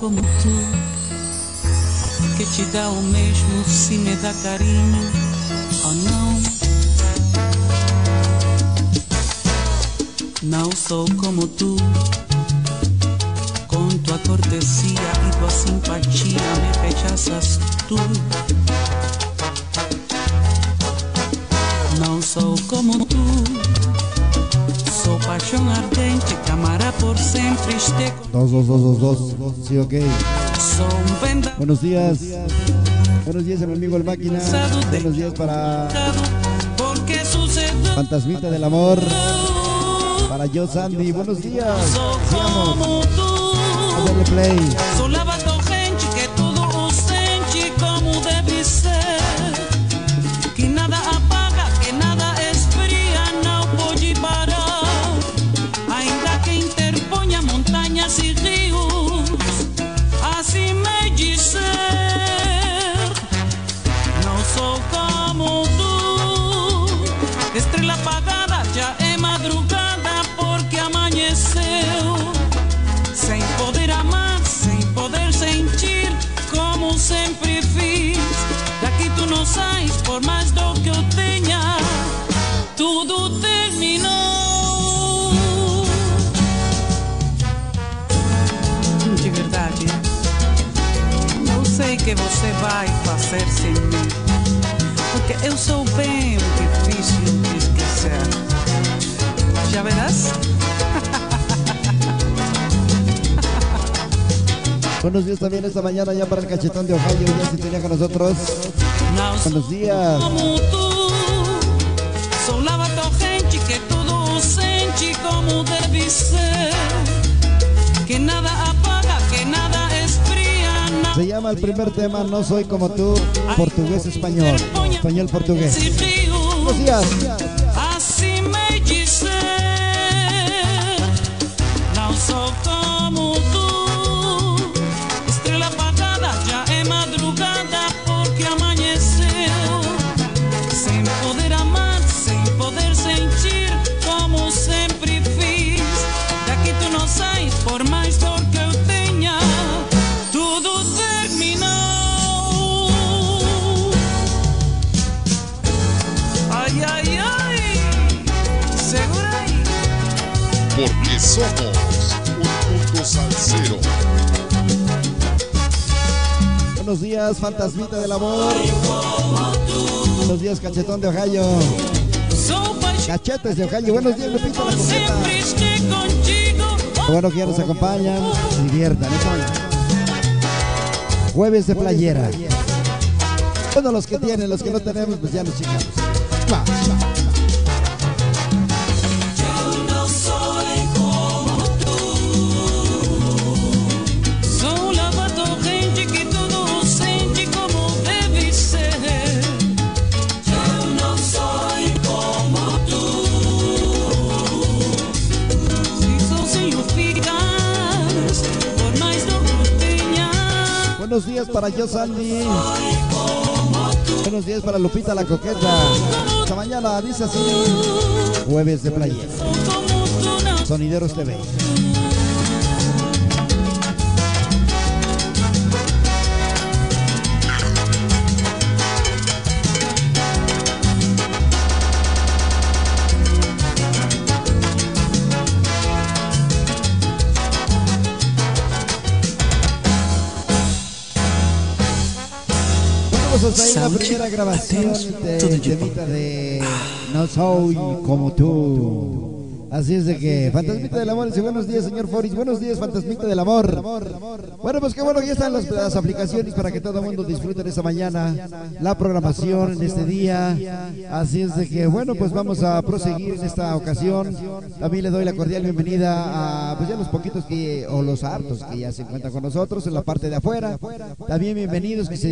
como tu Que te dá o mesmo se me dá carinho ou não. Não sou como tu Com tua cortesia e tua simpatia Me rechazas tu. Não sou como tu Sou paixão ardente que amará por sempre este Dos, dos, dos, dos, dos. Sí, ok. Buenos días. Buenos días a mi amigo el máquina. Buenos días para Fantasmita del Amor. Para yo Sandy. Buenos días. Darle play. Por mais dor que eu tenha, tudo terminou. De verdade, não sei o que você vai fazer sem mim, porque eu sou bem difícil de esquecer. Já verás? Buenos días también esta mañana ya para el cachetón de Ohio. Ya se tenía con nosotros. Buenos días. Se llama el primer tema No soy como tú. Portugués español. Español portugués. Buenos días. Porque somos un mundo salsero. Buenos días, fantasmita del amor. Buenos días, cachetón de Ohio. Cachetes de Ohio. Buenos días, Lupita la bueno que ya nos acompañan. Diviertan. mañana. Jueves de playera. Bueno, los que tienen, los que no tenemos, pues ya nos chingamos. Buenos días para yo, Sandy. Buenos días para Lupita la Coqueta. Esta mañana dice así. Jueves de não Sonideros TV. Hasta ahí la primera grabación de de de No soy como tú. Así es de que, Fantasmita del Amor, dice buenos días, señor Foris, buenos días, Fantasmita del Amor. Bueno, pues qué bueno ya están las, las aplicaciones para que todo el mundo disfrute en esta mañana, la programación en este día. Así es de que, bueno, pues vamos a proseguir en esta ocasión. También le doy la cordial bienvenida a, pues ya los poquitos que, o los hartos que ya se encuentran con nosotros en la parte de afuera. También bienvenidos que se